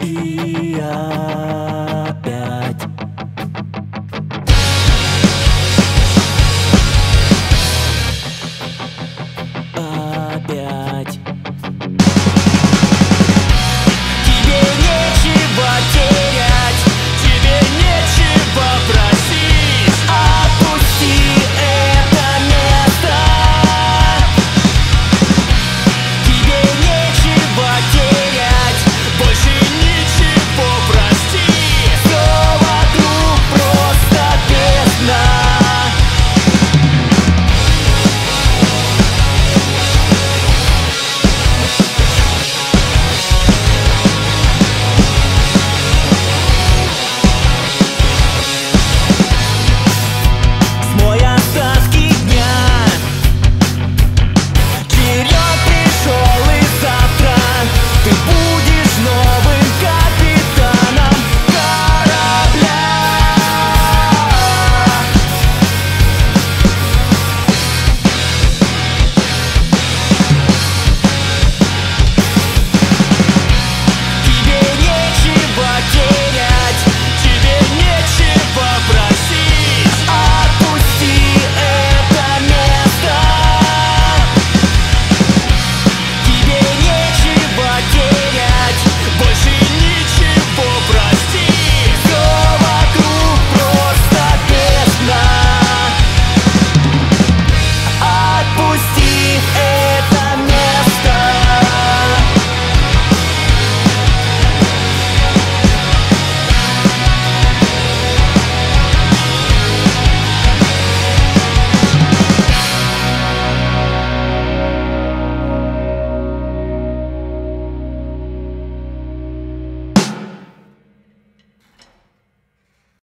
dia.